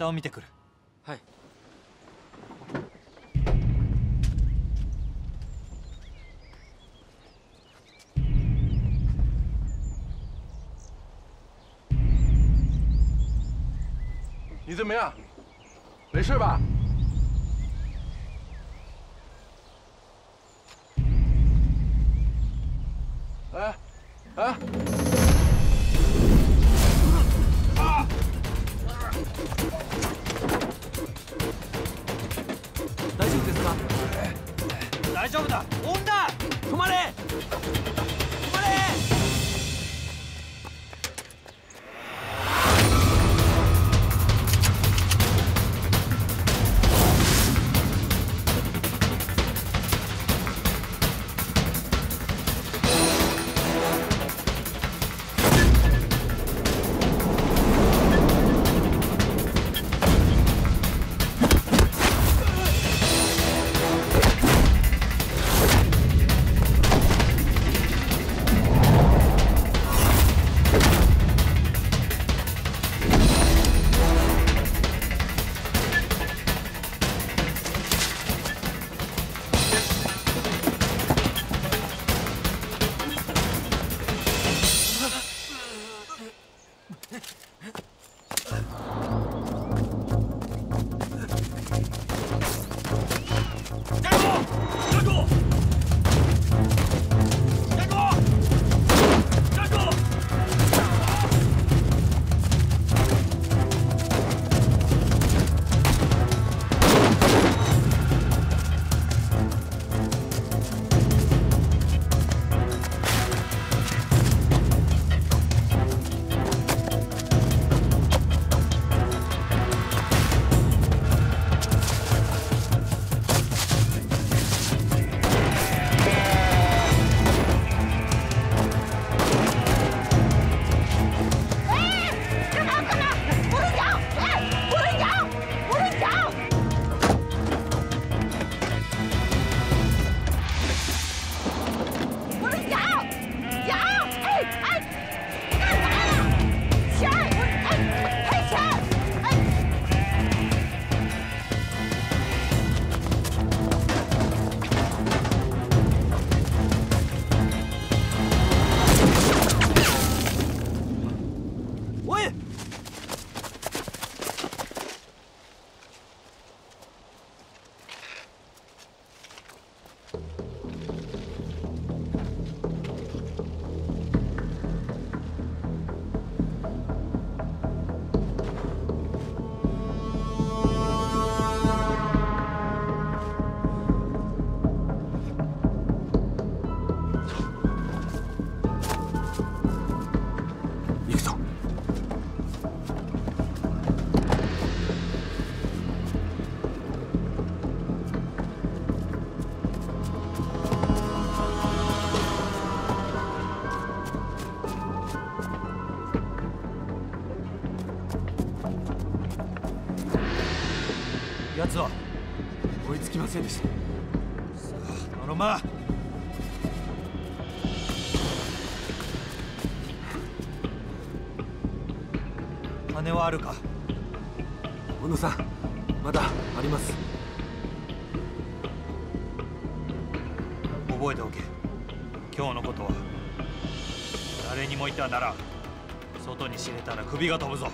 下を見てくるはい你怎么样？没事吧？ せんでした頼ま金はあるか？小野さんまだあります。覚えておけ。今日のことは。誰にも言ってはならん外に知れたら首が飛ぶぞ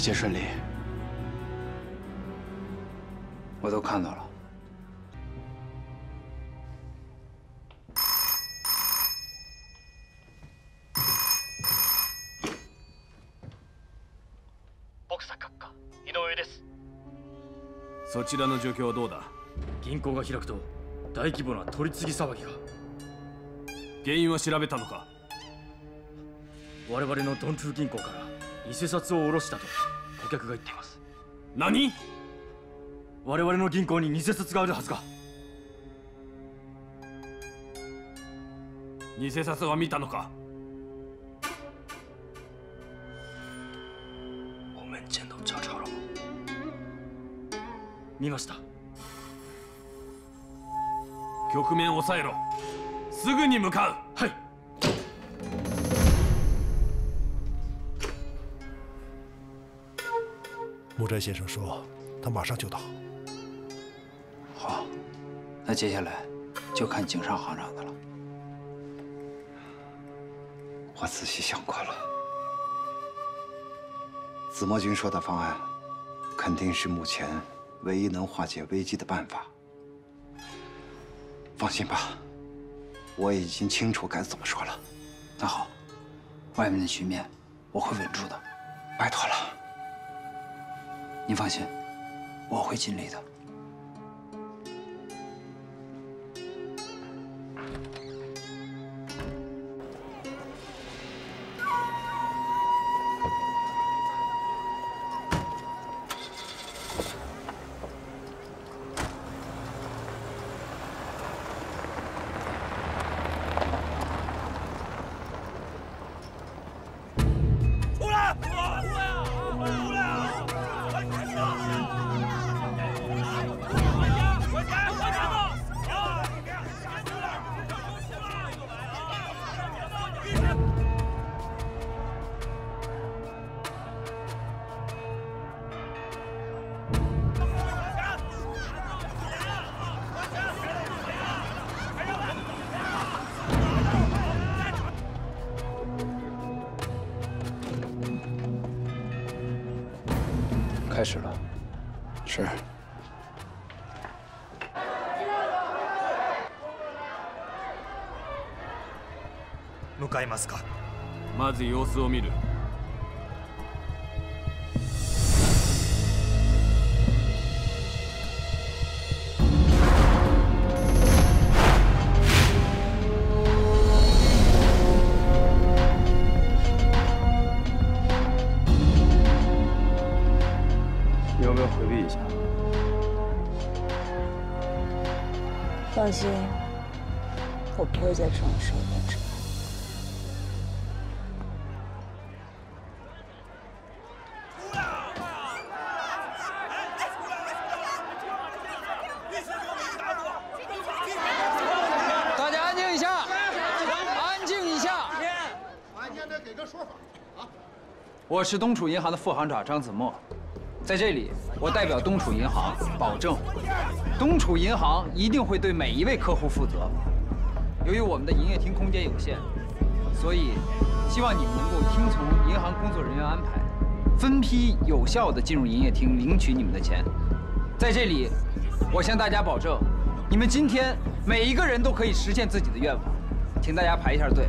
一切顺利，我都看到了。そちらの状況はどうだ？銀行が開くと大規模な取り次ぎ騒ぎが。原因は調べたのか？我々のドントゥー銀行から偽札を下ろしたと顧客が言っています。何？我々の銀行に偽札があるはずが偽札は見たのか？我们见到查查了吗見ました。局面を抑えろ。すぐに向かう木斋先生说，他马上就到。好，那接下来就看井上行长的了。我仔细想过了，紫墨君说的方案，肯定是目前唯一能化解危机的办法。放心吧，我已经清楚该怎么说了。那好，外面的局面我会稳住的，拜托了。您放心，我会尽力的。Sure. Mukaimasu ka? Mazu, 様子を見る。我是东楚银行的副行长张子墨，在这里，我代表东楚银行保证，东楚银行一定会对每一位客户负责。由于我们的营业厅空间有限，所以希望你们能够听从银行工作人员安排，分批有效地进入营业厅领取你们的钱。在这里，我向大家保证，你们今天每一个人都可以实现自己的愿望。请大家排一下队。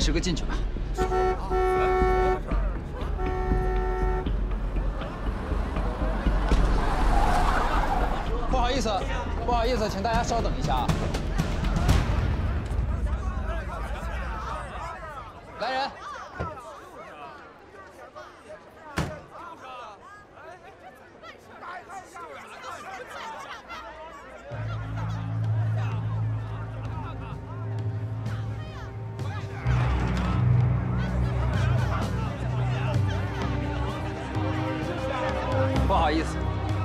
十个进去。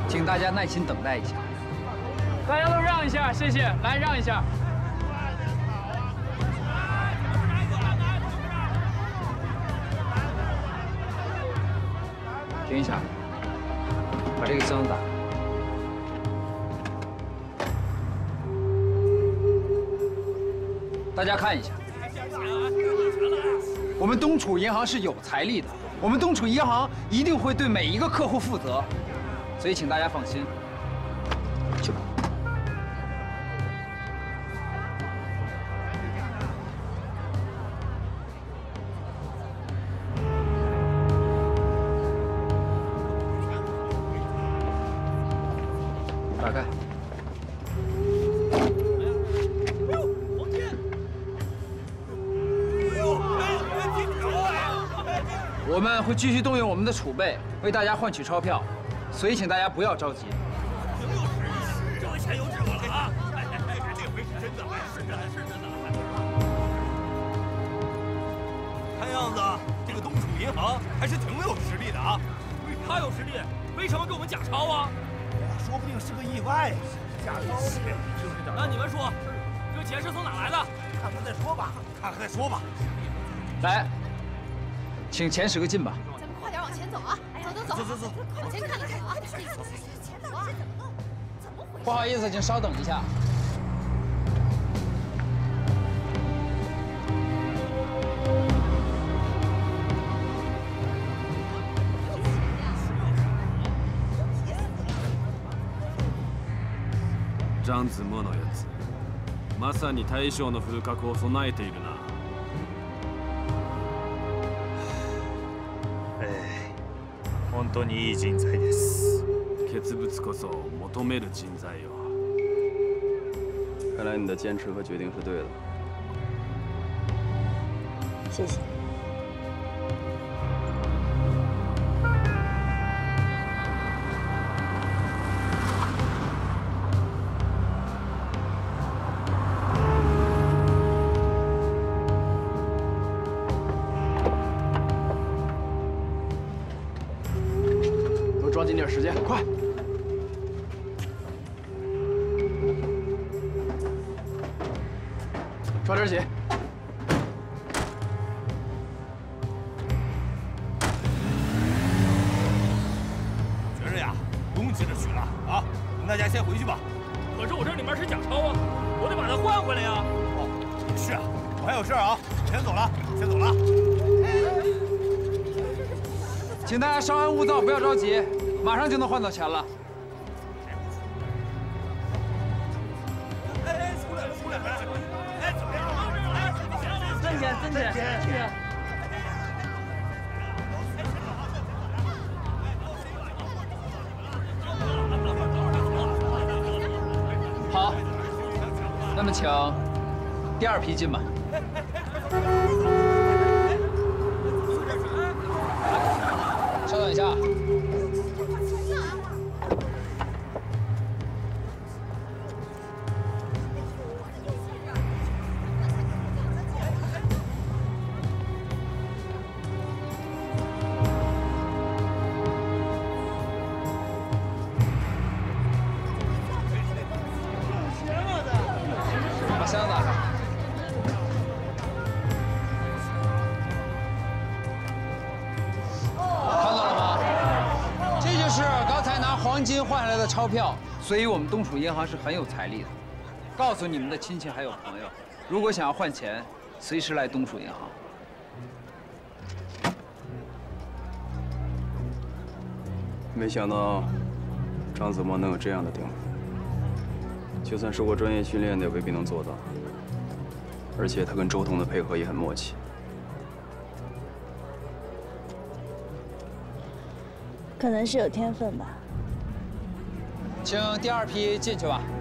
请大家耐心等待一下。大家都让一下，谢谢。来，让一下。停一下，把这个箱子打开。大家看一下，我们东楚银行是有财力的，我们东楚银行一定会对每一个客户负责，所以请大家放心。去吧。打开。我们会继续动用我们的储备，为大家换取钞票，所以请大家不要着急。这回钱有指望了啊！这回是真的，是真的，是真的。看样子这个东楚银行还是挺有实力的啊！他有实力，为什么给我们假钞啊？说不定是个意外。假钞那你们说，这钱是从哪来的？看看再说吧，看看再说吧。来，请前十个进吧。咱们快点往前走啊！走走走，走走走，往前看看走啊！钱到底是怎么弄？怎么回事？不好意思，请稍等一下。ジャンズモのやつまさに大将の風格を備えているな 当にいい人材です傑物こそ求める人材よ看来你的坚持和决定是对的。谢谢。是啊，我还有事啊，先走了，先走了。请大家稍安勿躁，不要着急，马上就能换到钱了。第二批进吧。钞票，所以我们东楚银行是很有财力的。告诉你们的亲戚还有朋友，如果想要换钱，随时来东楚银行。没想到张子墨能有这样的定力，就算受过专业训练的，也未必能做到。而且他跟周彤的配合也很默契。可能是有天分吧。请第二批进去吧。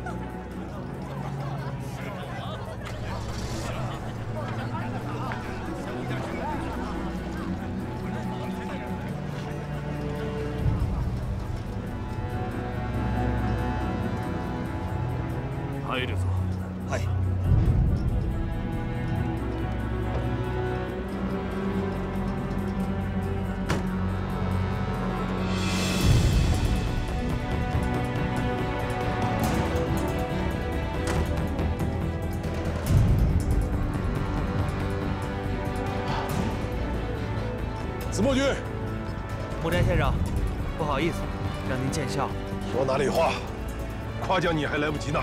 夸奖你还来不及呢。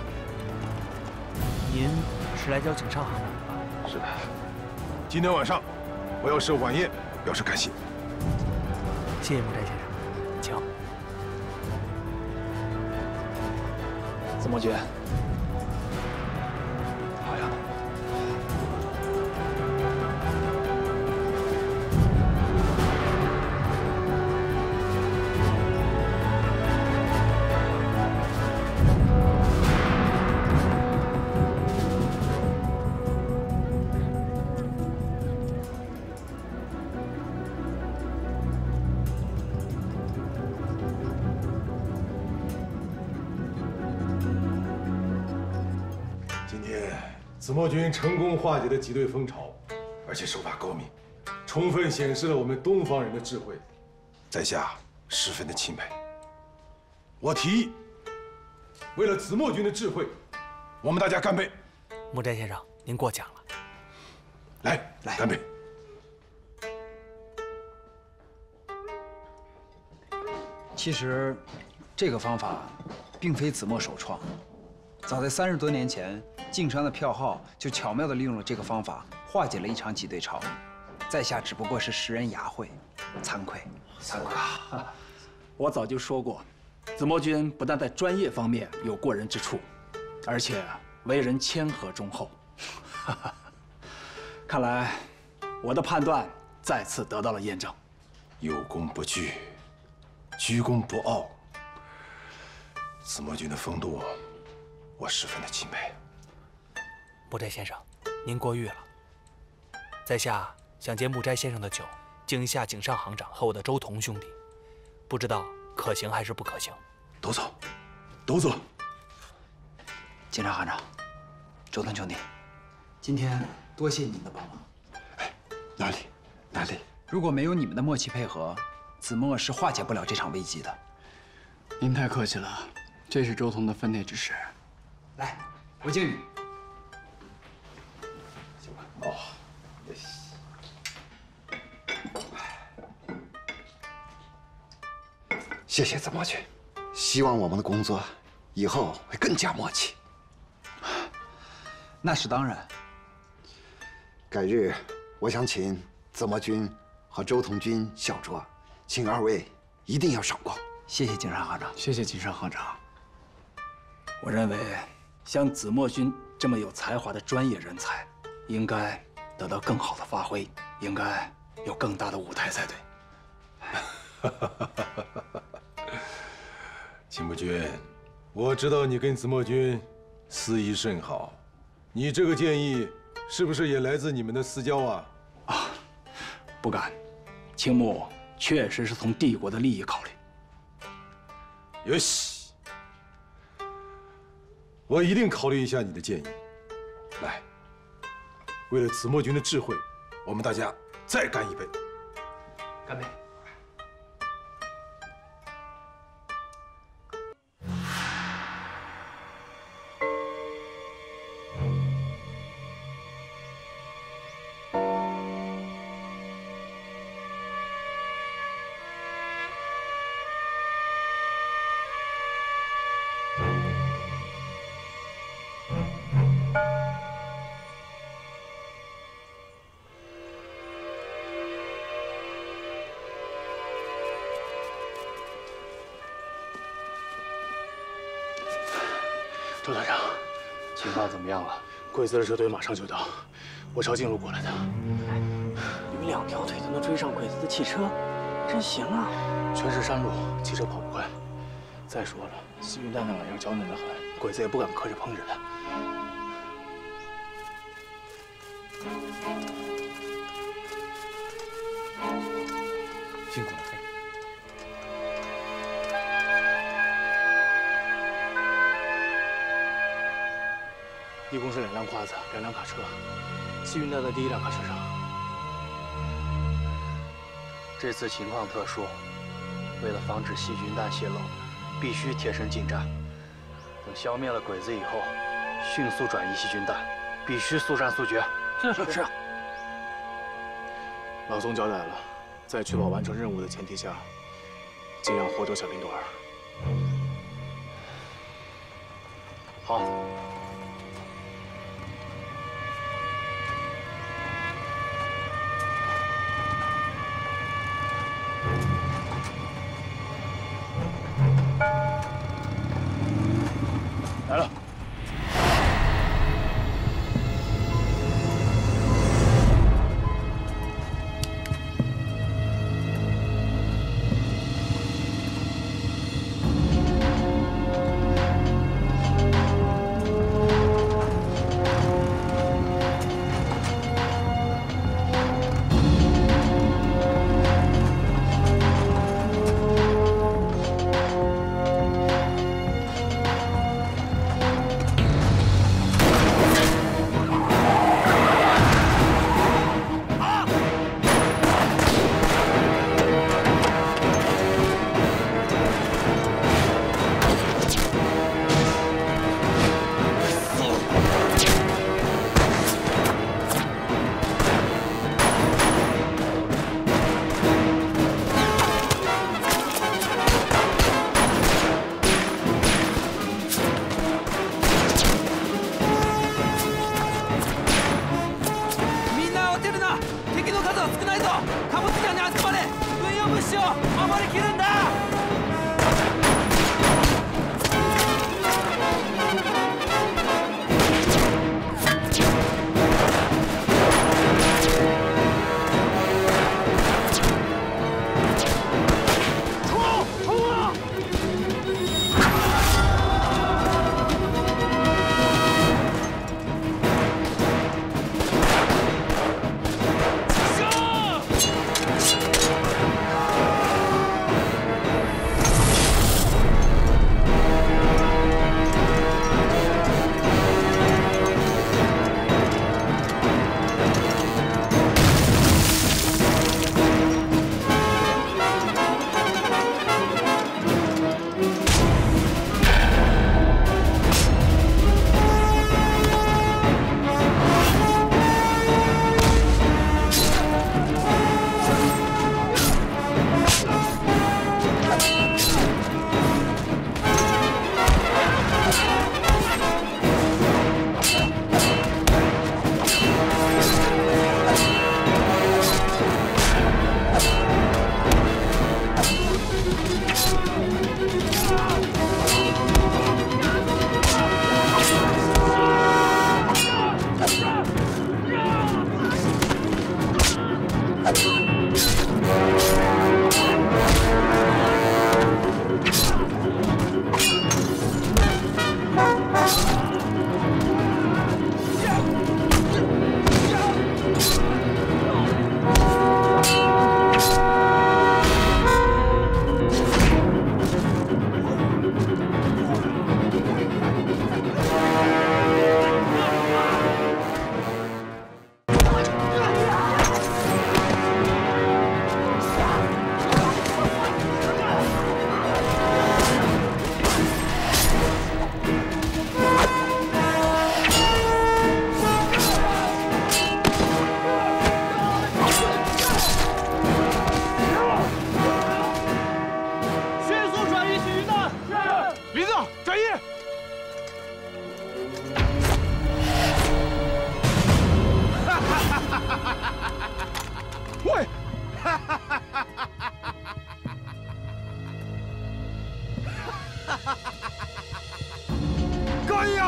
您是来邀请上行的？是的。今天晚上我要设晚宴，表示感谢。谢谢木斋先生，请。子墨君。子墨君成功化解了挤兑风潮，而且手法高明，充分显示了我们东方人的智慧，在下十分的钦佩。我提议，为了子墨君的智慧，我们大家干杯！木斋先生，您过奖了。来，来，干杯！其实，这个方法并非子墨首创，早在三十多年前。晋商的票号就巧妙地利用了这个方法，化解了一场挤兑潮。在下只不过是识人牙慧，惭愧，惭愧。我早就说过，子墨君不但在专业方面有过人之处，而且为人谦和忠厚。看来我的判断再次得到了验证。有功不惧，居功不傲。子墨君的风度，我十分的钦佩。木斋先生，您过誉了。在下想借木斋先生的酒，敬一下井上行长和我的周同兄弟，不知道可行还是不可行？都走，都走。井上行长，周同兄弟，今天多谢您的帮忙。哎，哪里，哪里？如果没有你们的默契配合，子墨是化解不了这场危机的。您太客气了，这是周同的分内之事。来，我敬你。行吧哦，谢谢子墨君，希望我们的工作以后会更加默契。那是当然。改日，我想请子墨君和周同君小酌，请二位一定要赏光。谢谢井上行长，谢谢井上行长。我认为，像子墨君这么有才华的专业人才。应该得到更好的发挥，应该有更大的舞台才对。秦伯君，我知道你跟子墨君私谊甚好，你这个建议是不是也来自你们的私交啊？啊，不敢，青木确实是从帝国的利益考虑。有喜，我一定考虑一下你的建议。来。为了子墨君的智慧，我们大家再干一杯！干杯！鬼子的车队马上就到，我抄近路过来的。你们两条腿都能追上鬼子的汽车，真行啊！全是山路，汽车跑不快。再说了，细菌弹那玩意儿娇嫩的很，鬼子也不敢磕着碰着的。两辆卡车，细菌带在第一辆卡车上。这次情况特殊，为了防止细菌弹泄露，必须贴身进站。等消灭了鬼子以后，迅速转移细菌弹，必须速战速决。是是。老宋交代了，在确保完成任务的前提下，尽量活捉小林朵儿。来いよ！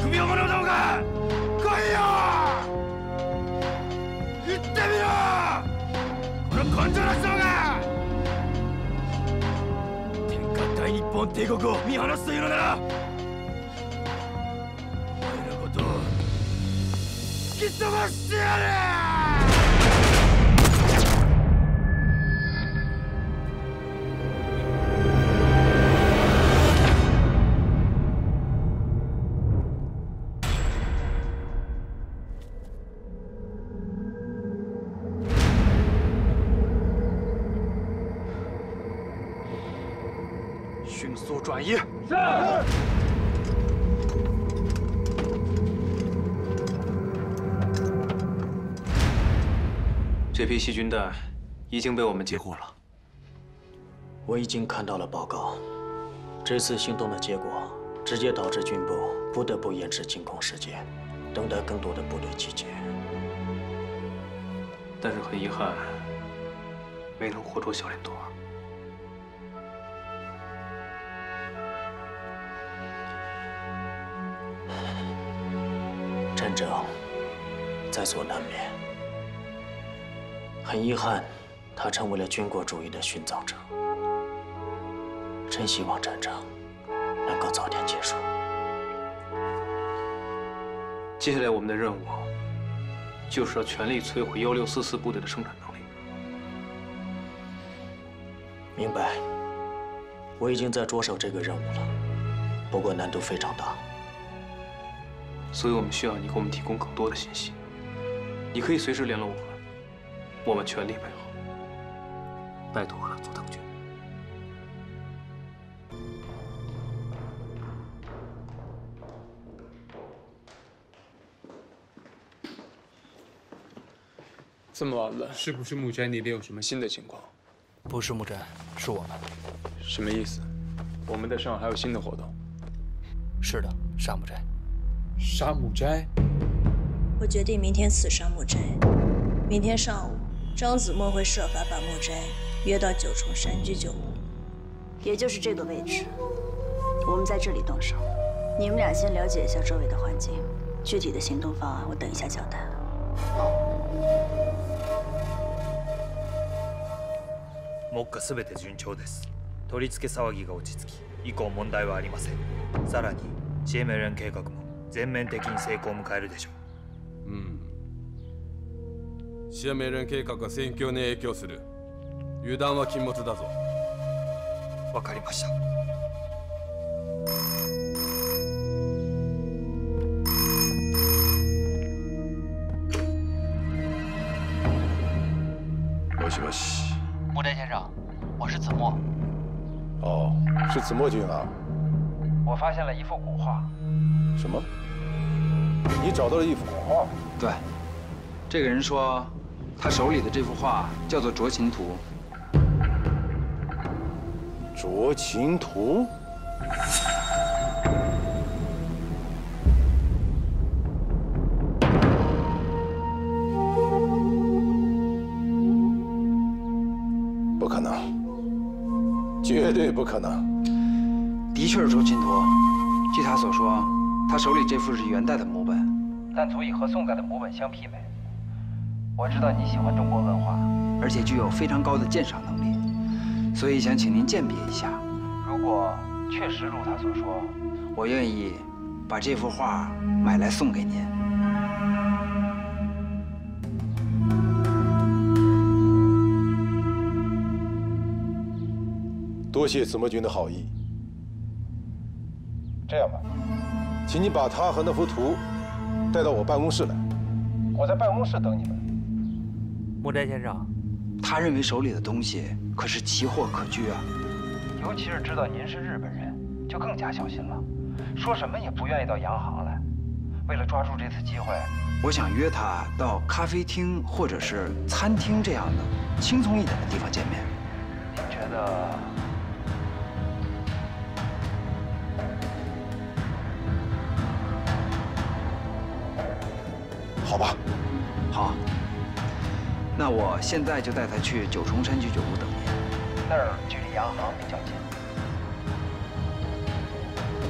首をもらうだろうが！来いよ！行ってみろ！この根性なしだろうが！天下大日本帝国を見放すというのならお前のことを突き飛ばしてやる！这批细菌弹已经被我们截获了。我已经看到了报告。这次行动的结果，直接导致军部不得不延迟进攻时间，等待更多的部队集结。但是很遗憾，没能活捉小连朵。战争在所难免，很遗憾，他成为了军国主义的殉葬者。真希望战争能够早点结束。接下来我们的任务就是要全力摧毁幺六四四部队的生产能力。明白，我已经在着手这个任务了，不过难度非常大。所以我们需要你给我们提供更多的信息。你可以随时联络我们，我们全力配合。拜托了，佐藤君。这么晚了，是不是木斋那边有什么新的情况？不是木斋，是我们。什么意思？我们在上还有新的活动？是的，杀木斋。杀木斋？我决定明天刺杀木斋。明天上午，张子墨会设法把木斋约到九重山居酒屋，也就是这个位置。我们在这里动手，你们俩先了解一下周围的环境，具体的行动方案我等一下交代。目下すべて順調です取り付け騒ぎが落ち着き以降問題はありませんさらにシエメレン計画も全面的に成功を迎えるでしょううん シエメレン計画が戦況に影響する油断は禁物だぞわかりましたもしもし木斋先生，我是子墨。哦，是子墨君啊。我发现了一幅古画。什么？你找到了一幅古画？对，这个人说， 他手里的这幅画叫做《酌情图》。《酌情图》。不可能，绝对不可能！的确是《酌情图》。据他所说，他手里这幅是元代的摹本，但足以和宋代的摹本相媲美。我知道你喜欢中国文化，而且具有非常高的鉴赏能力，所以想请您鉴别一下。如果确实如他所说，我愿意把这幅画买来送给您。多谢子墨君的好意。这样吧，请你把他和那幅图带到我办公室来，我在办公室等你们。木斋先生，他认为手里的东西可是奇货可居啊，尤其是知道您是日本人，就更加小心了，说什么也不愿意到洋行来。为了抓住这次机会，我想约他到咖啡厅或者是餐厅这样的轻松一点的地方见面。您觉得？好吧，好。那我现在就带他去九重山居酒屋等您，那儿距离洋行比较近。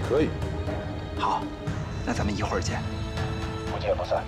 可以。好，那咱们一会儿见。不见不散。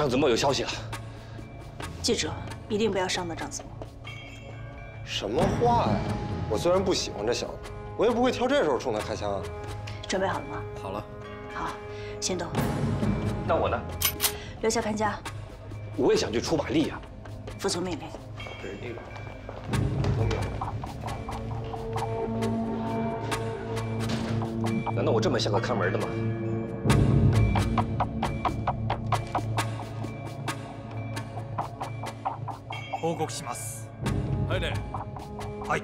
张子墨有消息了，记住，一定不要伤到张子墨。什么话呀！我虽然不喜欢这小子，我也不会挑这时候冲他开枪啊。准备好了吗？好了。好，行动。那我呢？留下潘家。我也想去出把力呀。服从命令。对，那个难道我这么像个看门的吗？報告します。入れはい。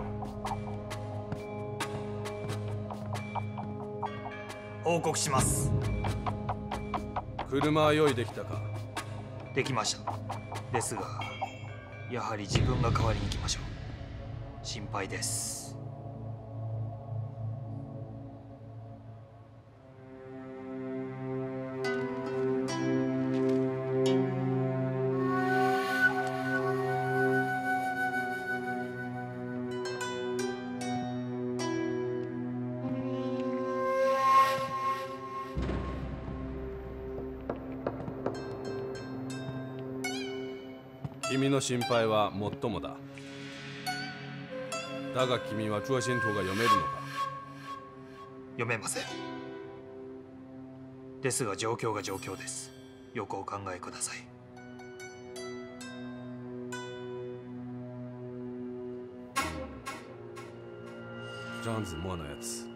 報告します。車は用意できたか？できました。ですがやはり自分が代わりに行きましょう。心配です心配はもっともだ。だが君は卓信图が読めるのか？読めません。ですが状況が状況です。よくお考えください。ジャンズ・モアのやつ。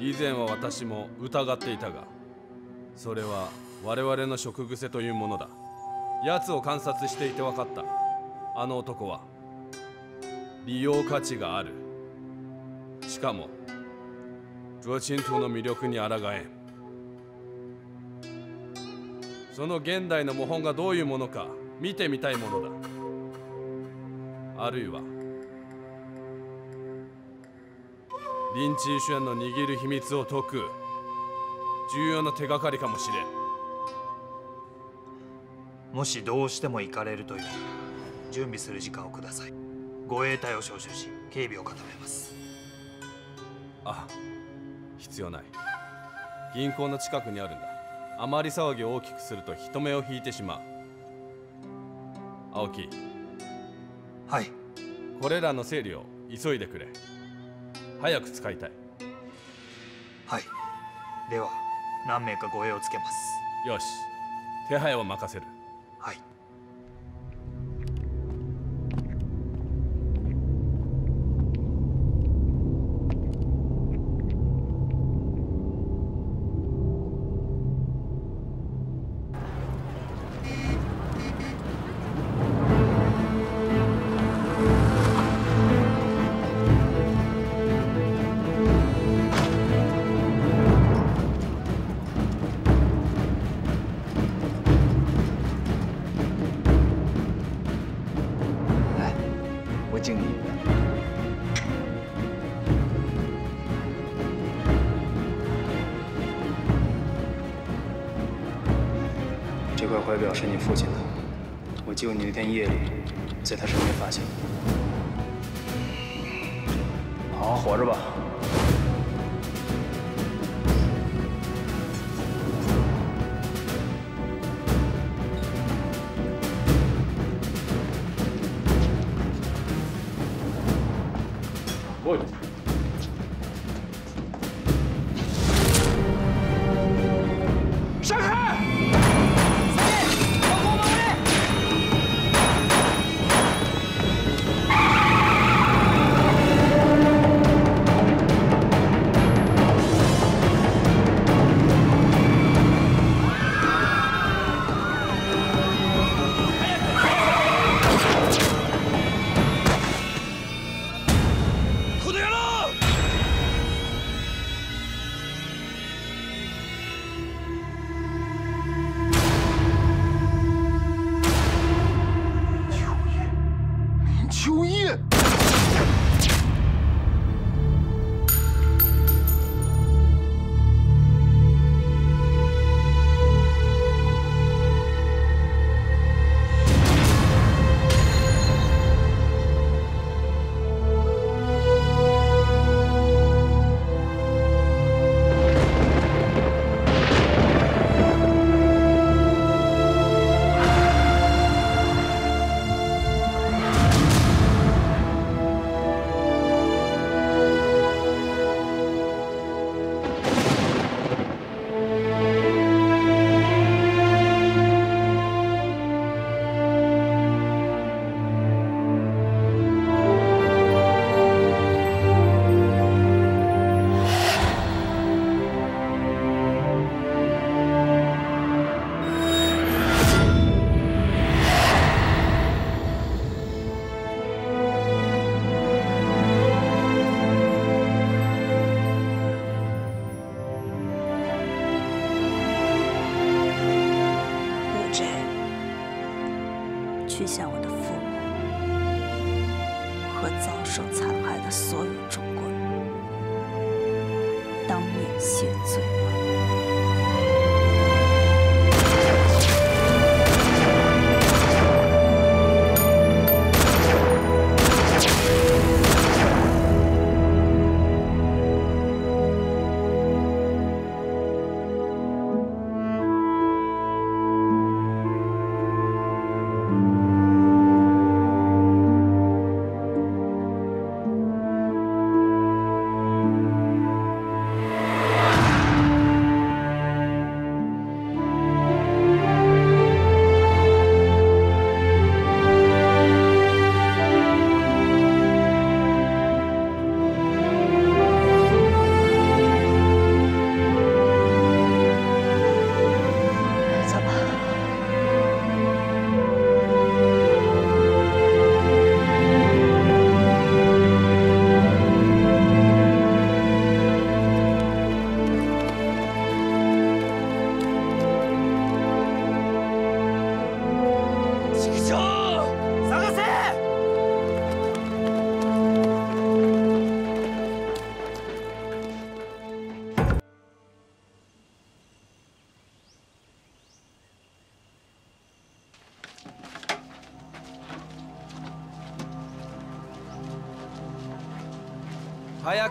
以前は私も疑っていたがそれは我々の食癖というものだ奴を観察していて分かった。あの男は利用価値がある。しかも卓信图の魅力に抗えん。その現代の模倣がどういうものか見てみたいものだ。あるいはリンチー・シュエンの握る秘密を解く重要な手がかりかもしれん。もしどうしても行かれるという。準備する時間をください。護衛隊を招集し警備を固めます。あ必要ない。銀行の近くにあるんだ。あまり騒ぎを大きくすると人目を引いてしまう。青木。はい。これらの整理を急いでくれ。早く使いたい。はい。では何名か護衛をつけます。よし。手配は任せるはい。是你父亲的，我救你那天夜里，在他身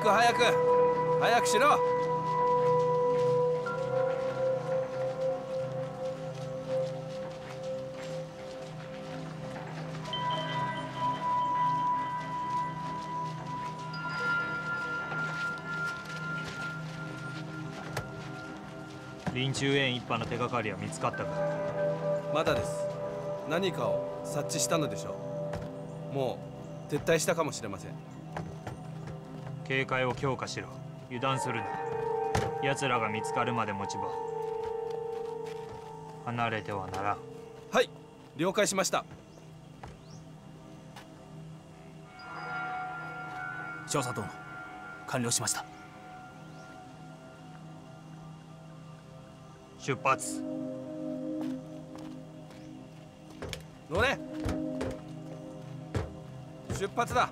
く早く。早くしろ。臨終園一派の手がかりは見つかったか？まだです。何かを察知したのでしょう。もう撤退したかもしれません警戒を強化しろ。油断するな。奴らが見つかるまで持ち場。離れてはならん。はい。了解しました。少佐殿完了しました。出発。乗れ。出発だ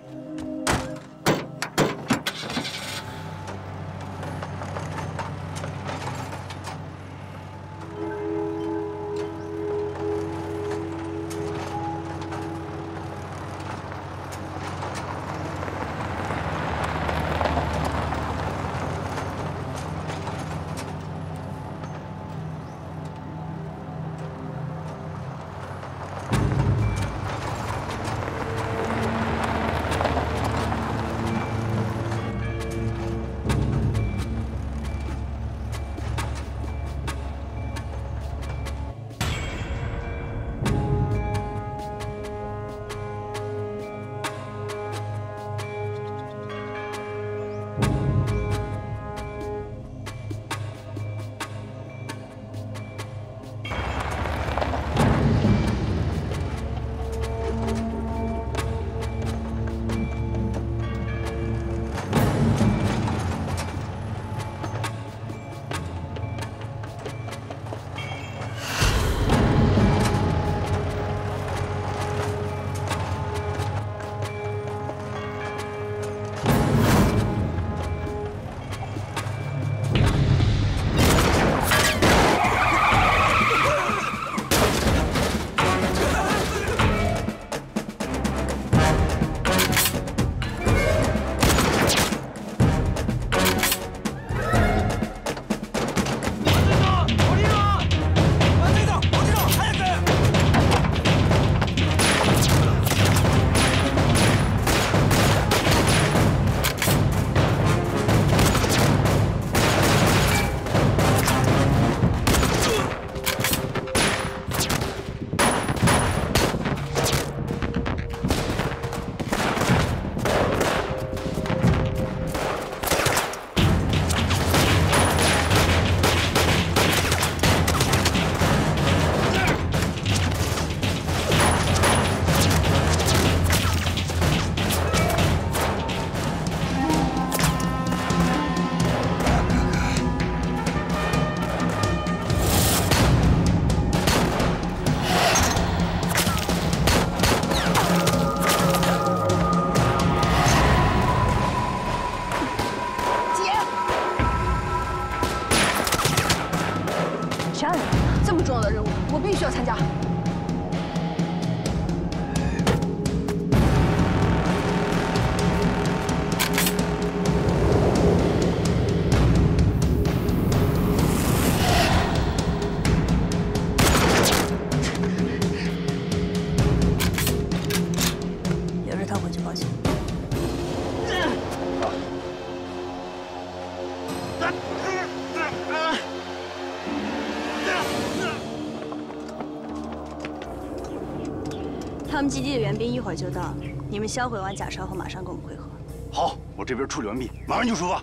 们基地的援兵一会儿就到，你们销毁完假钞后马上跟我们会合。好，我这边处理完毕，马上就出发。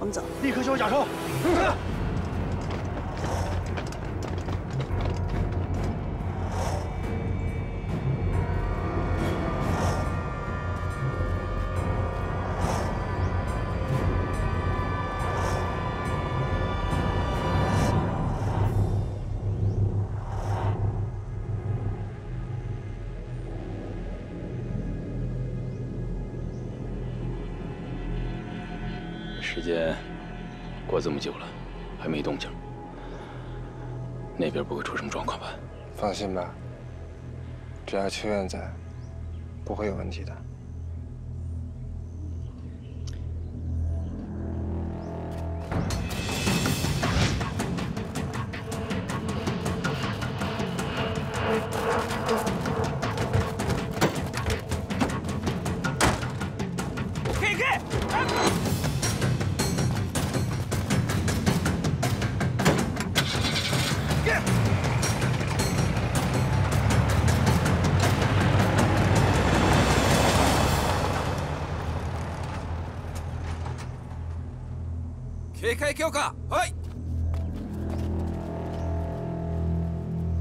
我们走。立刻销毁假钞。时邱院在，不会有问题的。警戒強化はい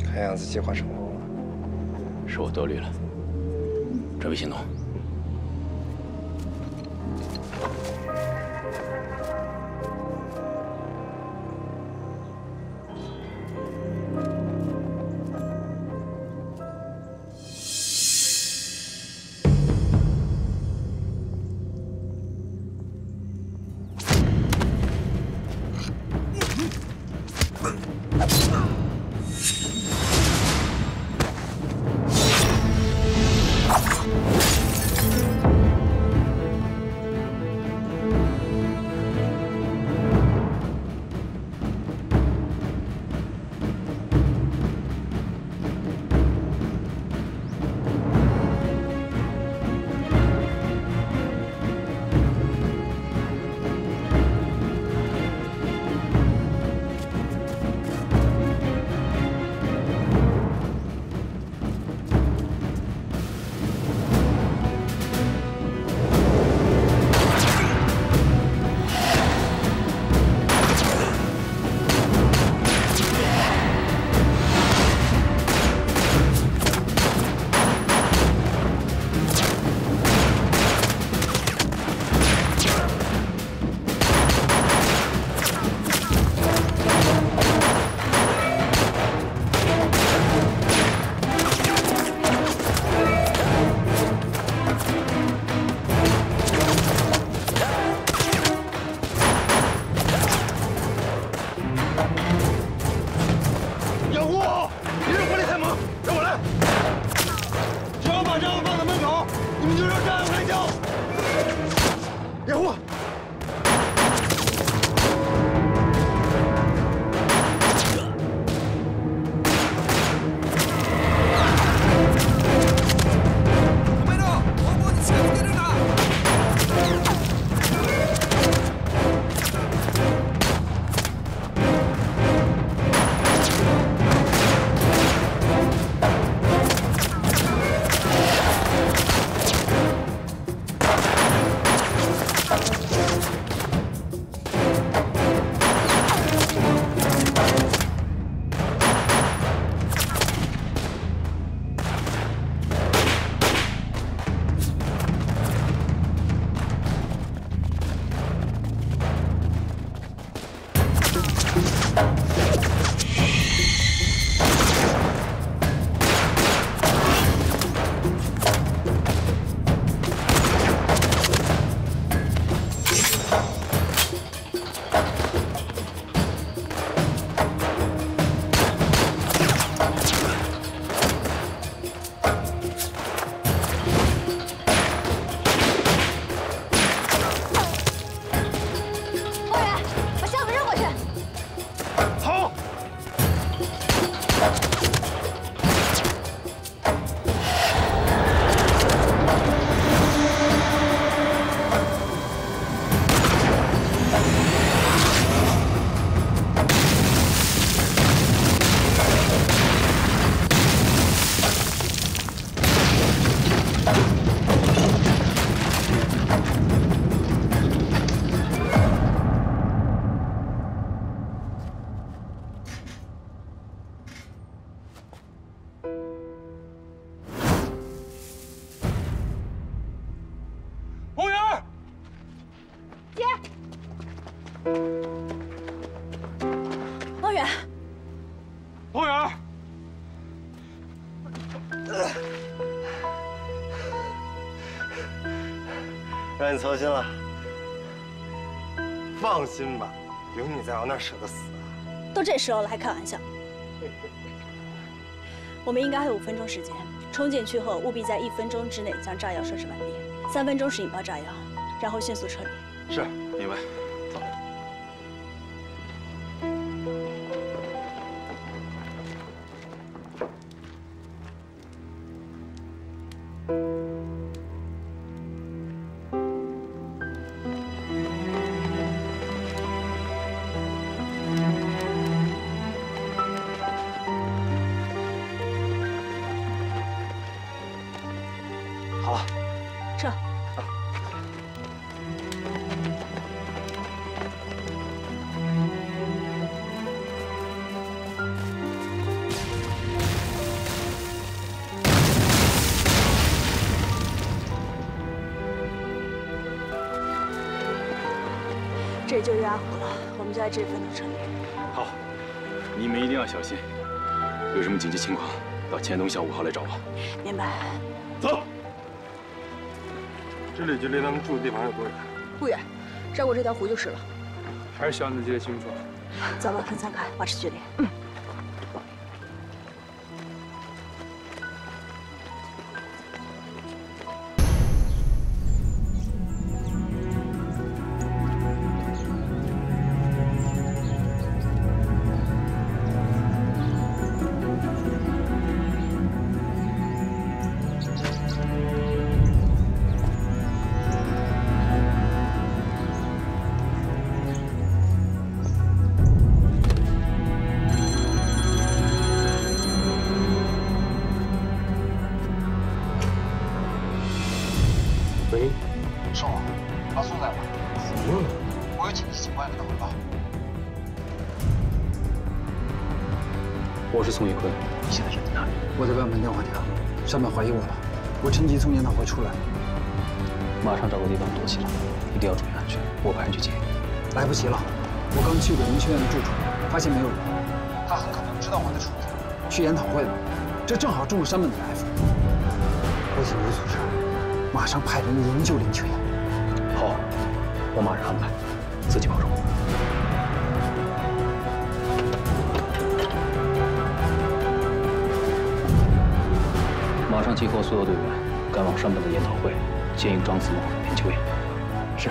看样子计划成功了。是我多虑了，准备行动。让你操心了。放心吧，有你在，我哪舍得死啊？都这时候了还开玩笑？我们应该还有五分钟时间，冲进去后务必在一分钟之内将炸药设置完毕，三分钟时引爆炸药，然后迅速撤离。是，明白。紧急情况到黔东小五号来找我。明白。走。这里距离他们住的地方有多远？不远，绕过这条湖就是了。还是希望你能记得清楚。走吧，分散开，保持距离。嗯。去研讨会了，这正好中了山本的埋伏。我已经有组织，马上派人营救林秋燕。好，我马上安排，自己保重。马上集合所有队员，赶往山本的研讨会，接应张子墨、林秋燕。是。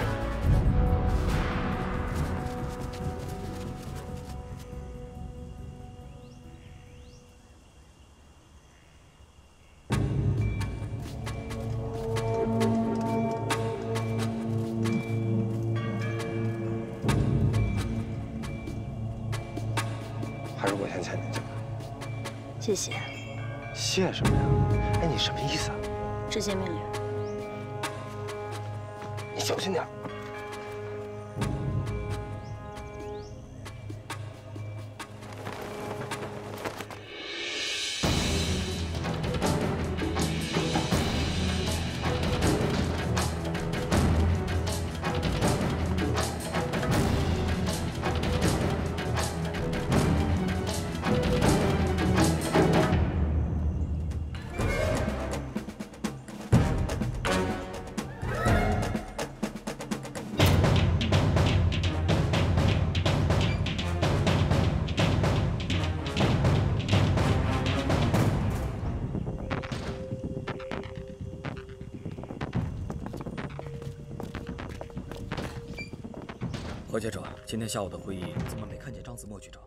今天下午的会议怎么没看见张子墨局长？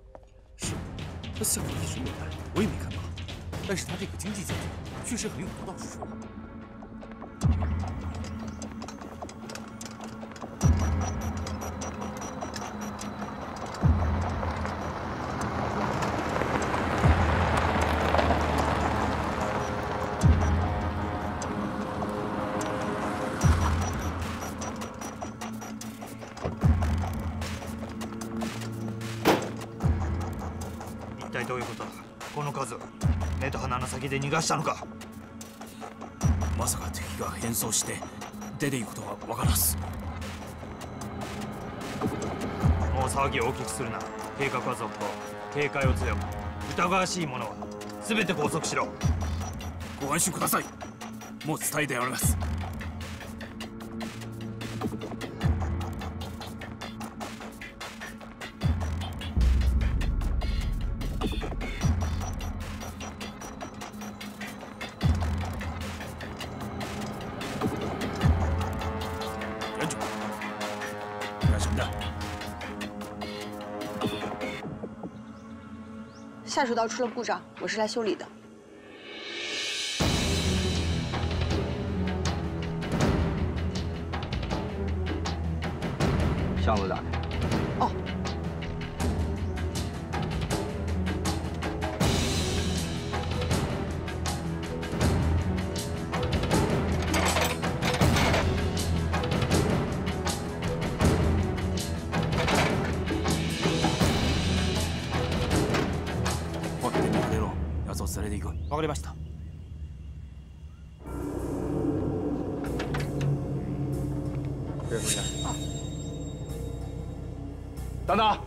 是，他下午一直没来，我也没看到。但是他这个经济建设确实很有独到之处。逃がしたのか。まさか敵が変装して出ていくことはわからず。もう騒ぎを大きくするな。計画は続行。警戒を強く。疑わしい者は全て拘束しろ。ご安心ください。もう伝えてやります。道出了故障，我是来修理的。箱子打开。わかりました。旦那。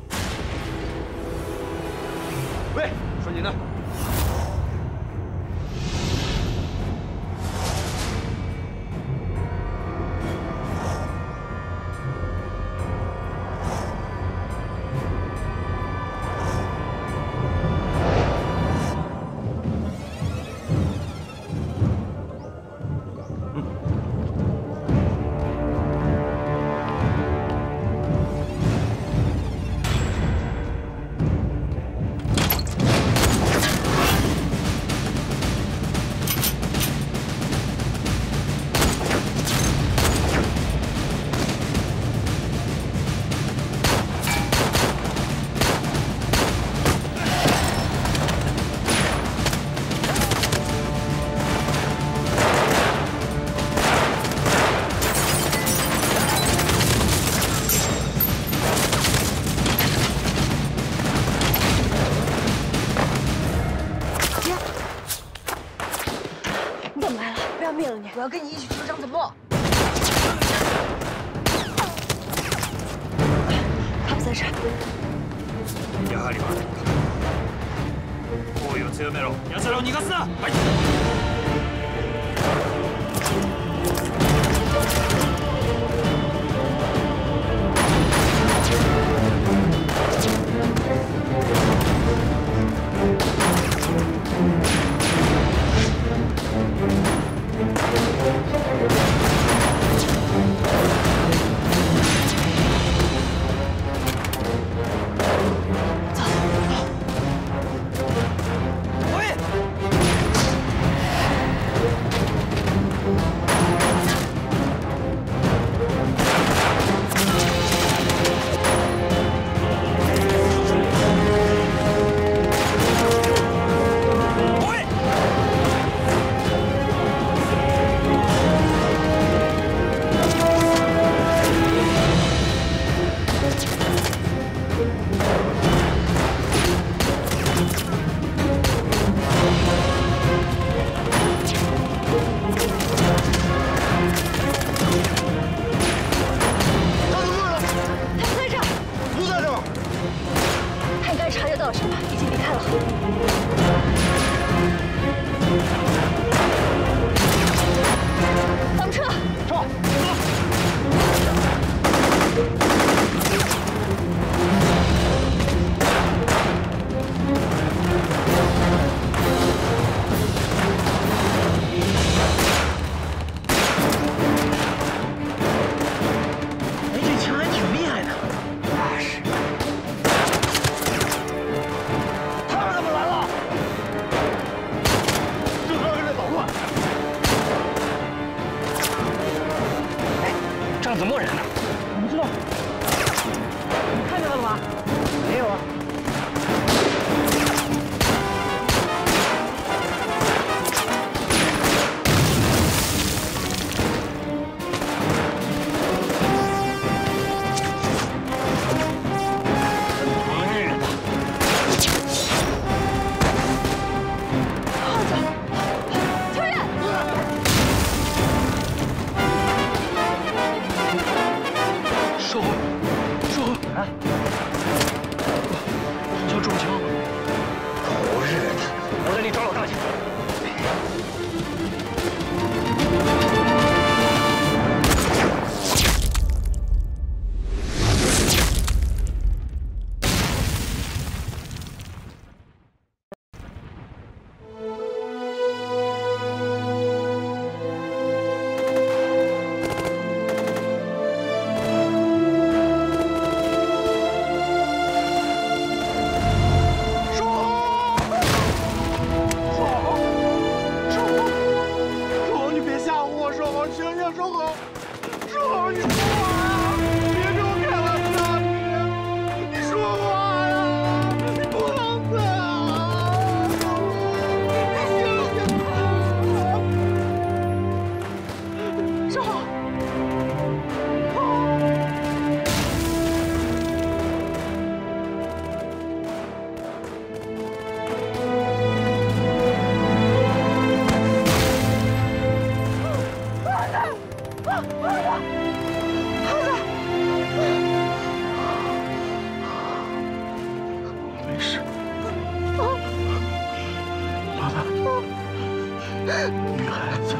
女孩子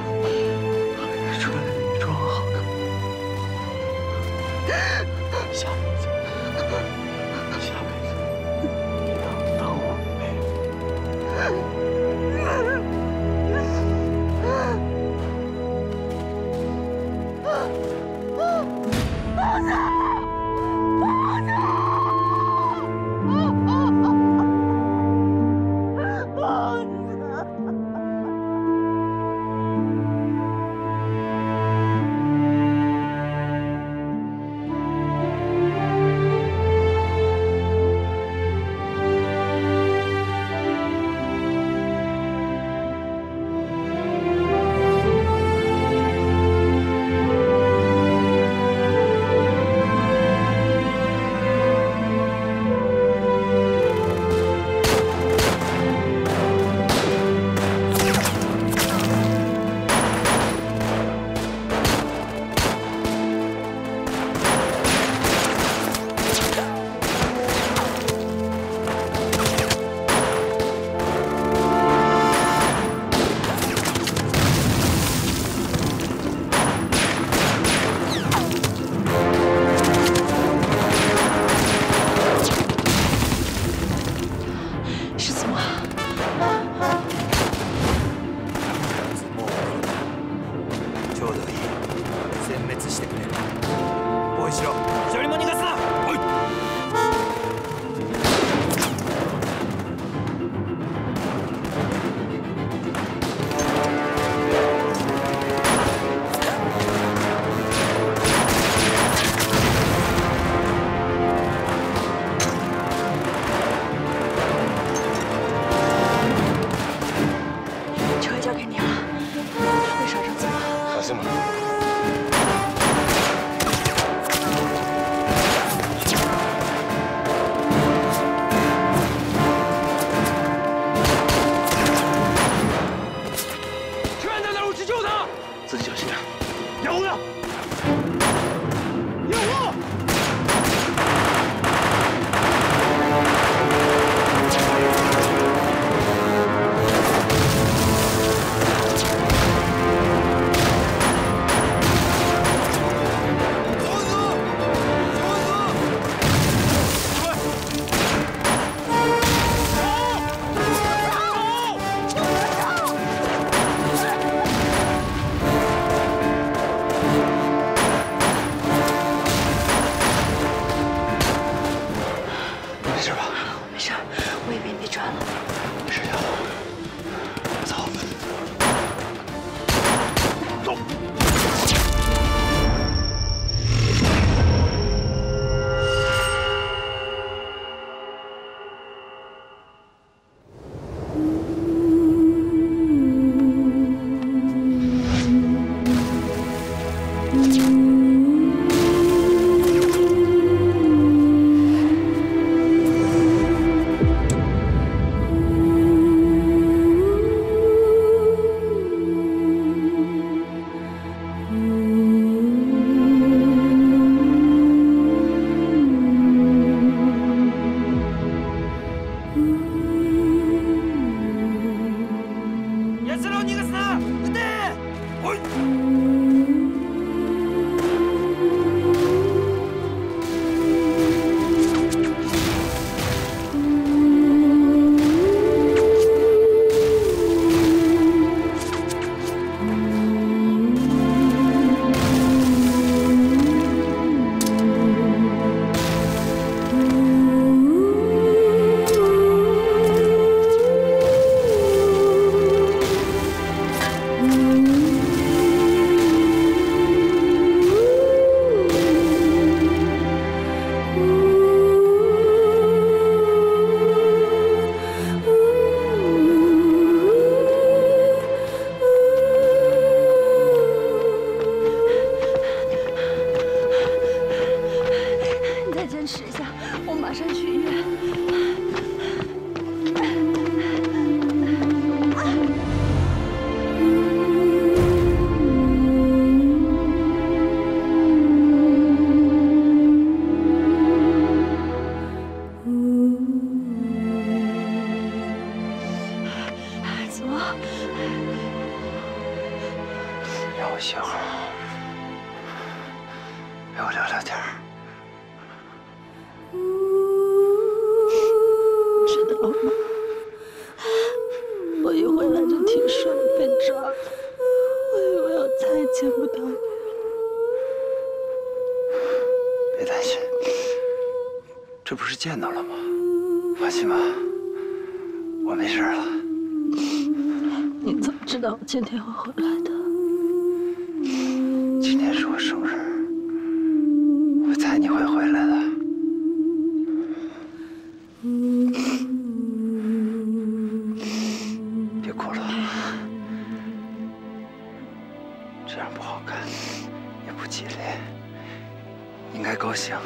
该高兴。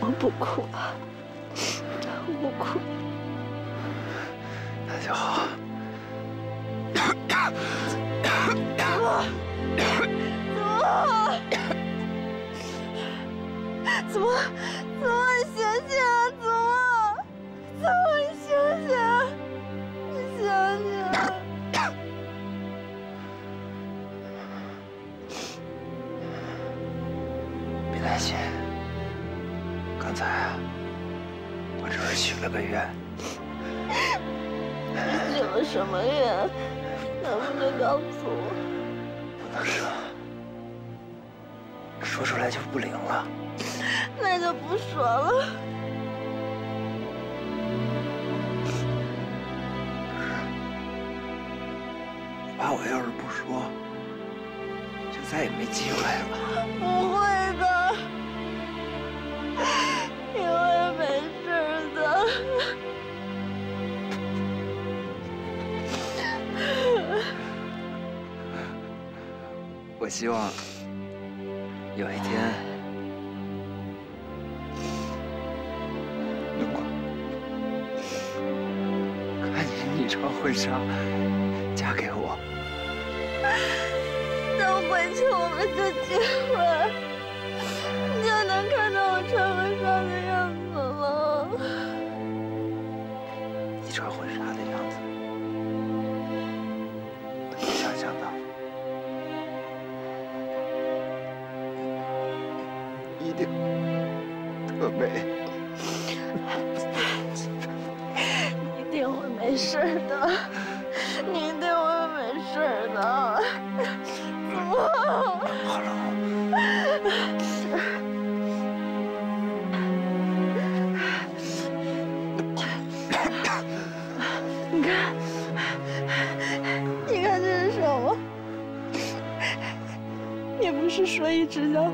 我不哭了，我不哭。那就好。怎么？怎么？了个愿。你许了什么愿？能不能告诉我？不能说，说出来就不灵了。那就不说了。我怕我要是不说，就再也没机会了。不会我希望有一天能够看见你穿婚纱嫁给我。等回去我们就结婚，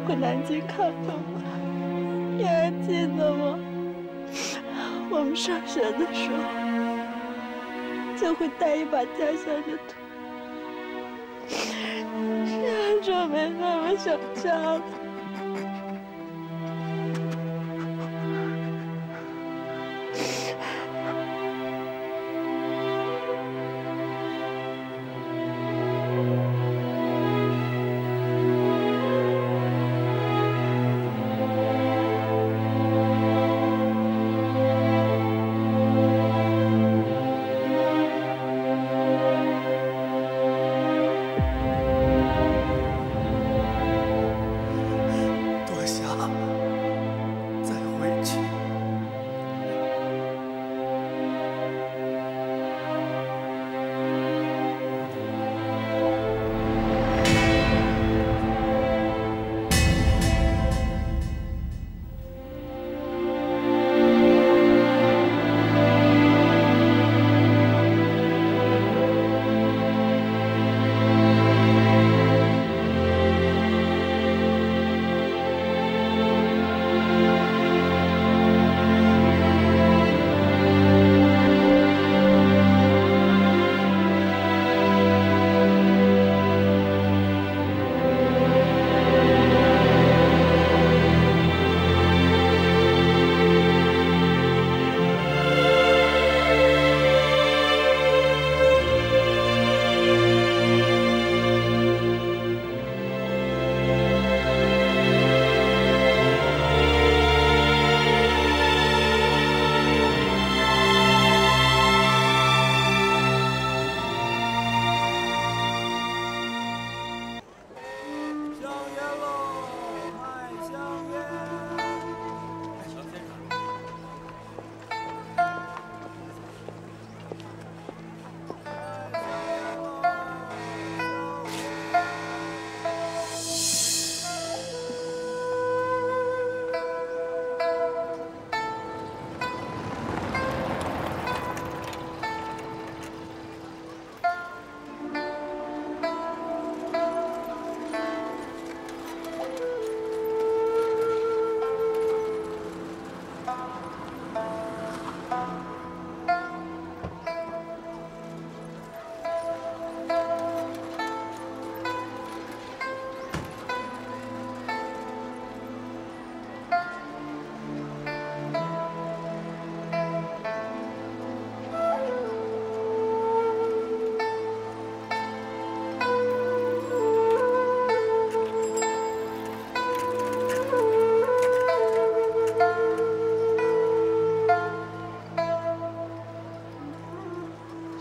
回南京看看吗？你还记得吗？我们上学的时候就会带一把家乡的土，这样就没那么想家了。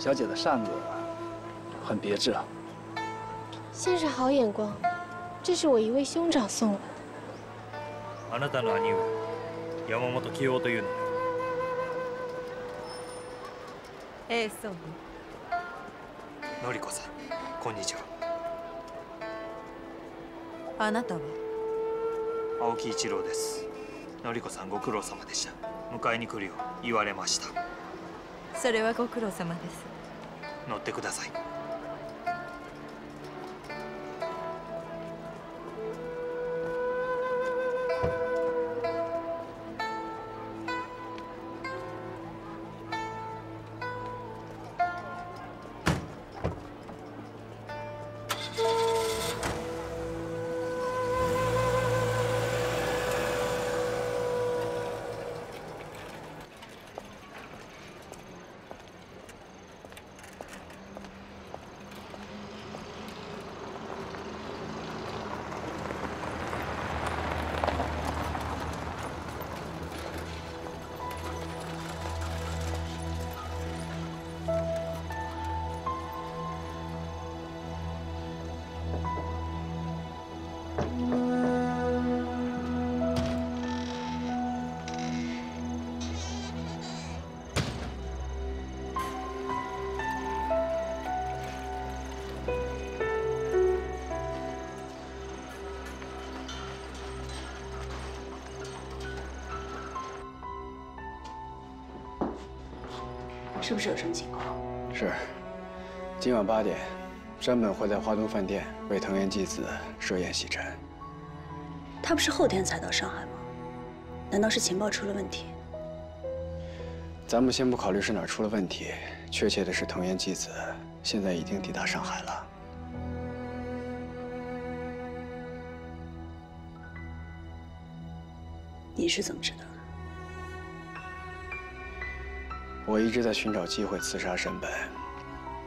小姐的扇子很别致啊。先生好眼光，这是我一位兄长送。我的。あなたの兄上山本清というの。ええそうのりこさんこんにちは。あなたは？青木一郎です。のりこさんご苦労様でした。迎えに来るよう言われました。それはご苦労様です乗ってください。是不是有什么情况？是，今晚八点，山本会在华东饭店为藤原纪子设宴洗尘。他不是后天才到上海吗？难道是情报出了问题？咱们先不考虑是哪儿出了问题，确切的是藤原纪子现在已经抵达上海了。你是怎么知道我一直在寻找机会刺杀山本，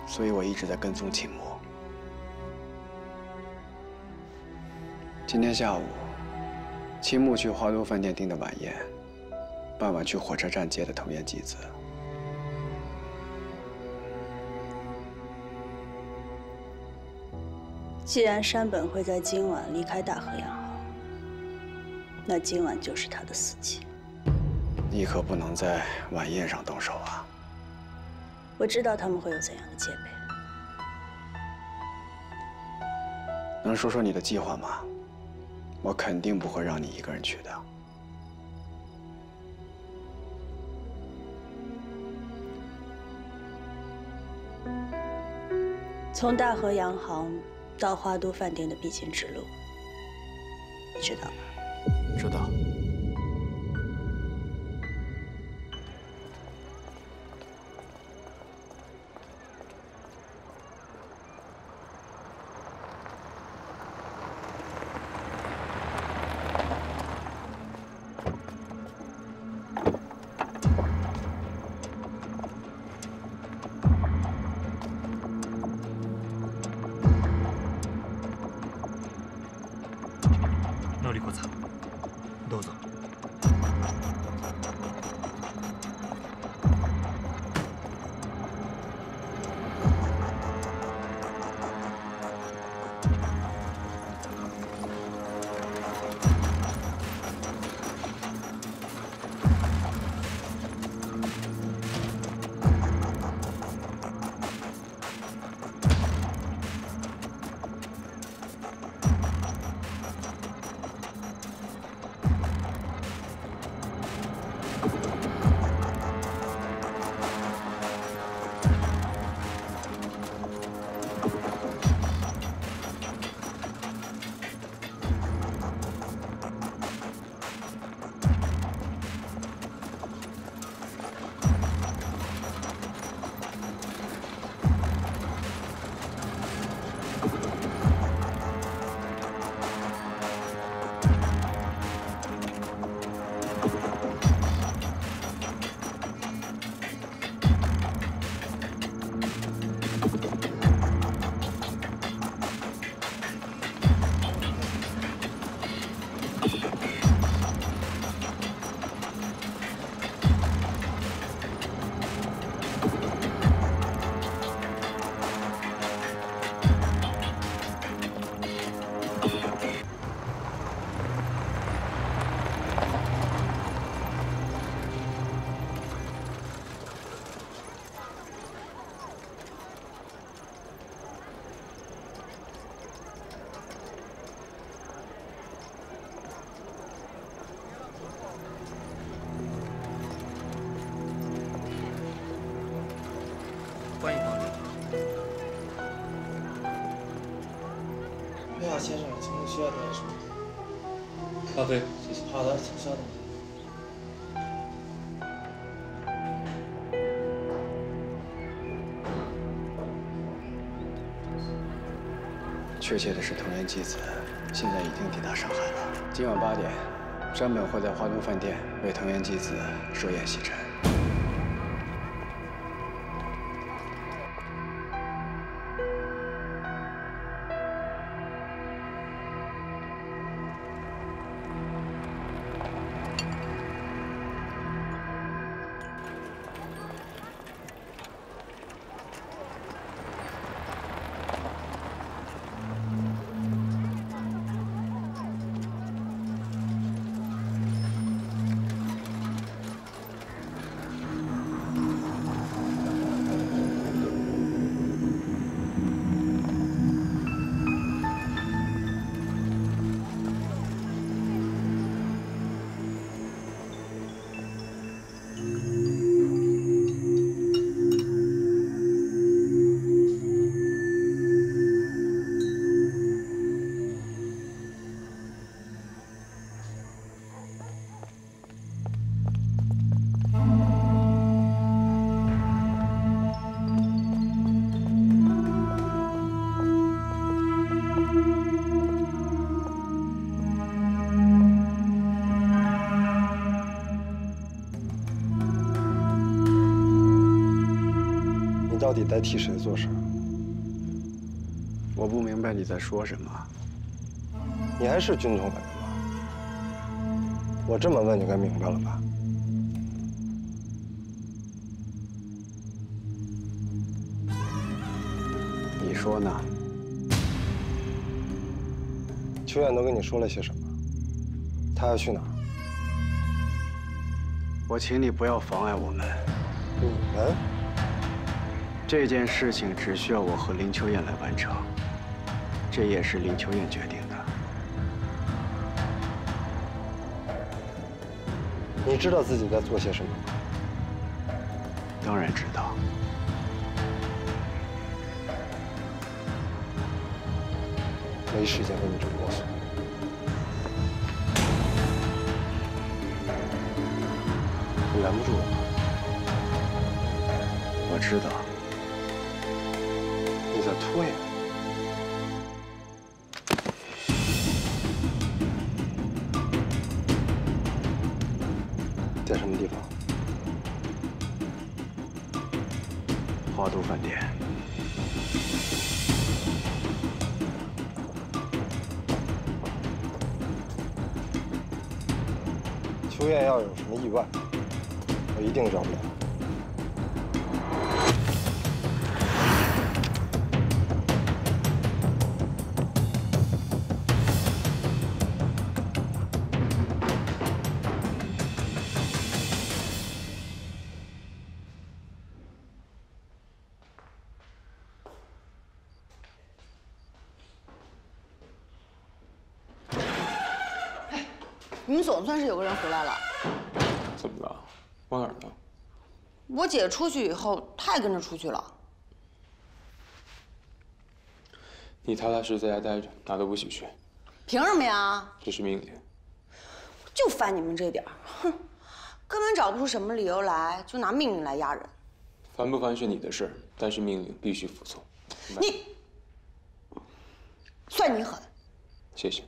所以我一直在跟踪秦牧。今天下午，秦牧去华都饭店订的晚宴，傍晚去火车站接的藤原纪子。既然山本会在今晚离开大和洋行，那今晚就是他的死期。你可不能在晚宴上动手啊！我知道他们会有怎样的戒备。能说说你的计划吗？我肯定不会让你一个人去的。从大和洋行到花都饭店的必经之路，你知道吗？知道。确切的是藤原纪子，现在已经抵达上海了。今晚八点，山本会在华东饭店为藤原纪子设宴洗尘。在替谁做事？我不明白你在说什么。你还是军统的人吗？我这么问，你该明白了吧？你说呢？秋燕都跟你说了些什么？她要去哪儿？我请你不要妨碍我们。你们？这件事情只需要我和林秋燕来完成，这也是林秋燕决定的。你知道自己在做些什么吗？当然知道。没时间跟你这么啰嗦。你拦不住我。我知道。你在拖延。在什么地方？花都饭店。秋燕要有什么意外，我一定饶不了。总算是有个人回来了。怎么了？往哪儿呢？我姐出去以后，他也跟着出去了。你踏踏实实在家待着，哪都不许去。凭什么呀？这是命令。就烦你们这点儿，哼，根本找不出什么理由来，就拿命令来压人。烦不烦是你的事儿，但是命令必须服从。你，算你狠。谢谢。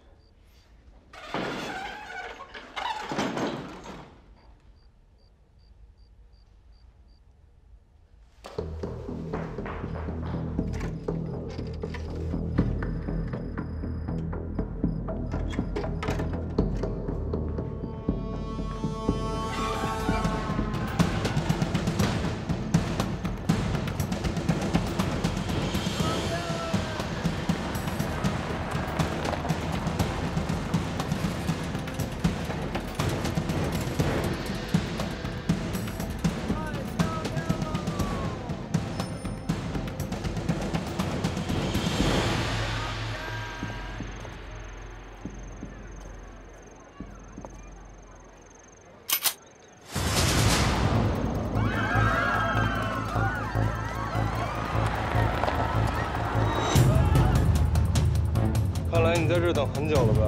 在这等很久了吧？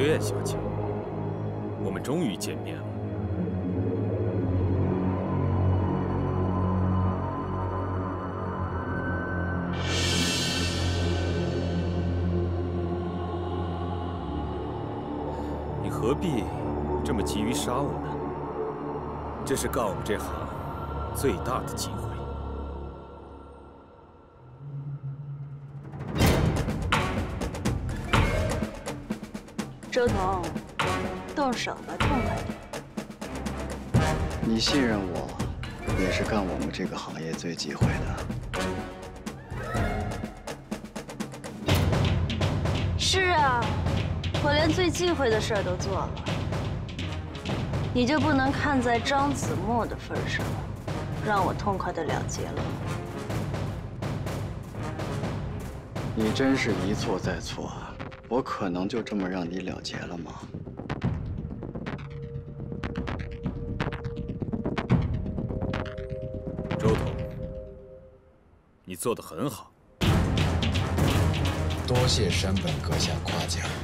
秋燕小姐，我们终于见面了。你何必这么急于杀我呢？这是干我们这行最大的机会。痛快点。你信任我，也是干我们这个行业最忌讳的。是啊，我连最忌讳的事儿都做了，你就不能看在张子墨的份上，让我痛快的了结了吗？你真是一错再错，我可能就这么让你了结了吗？做得很好。多谢山本阁下夸奖。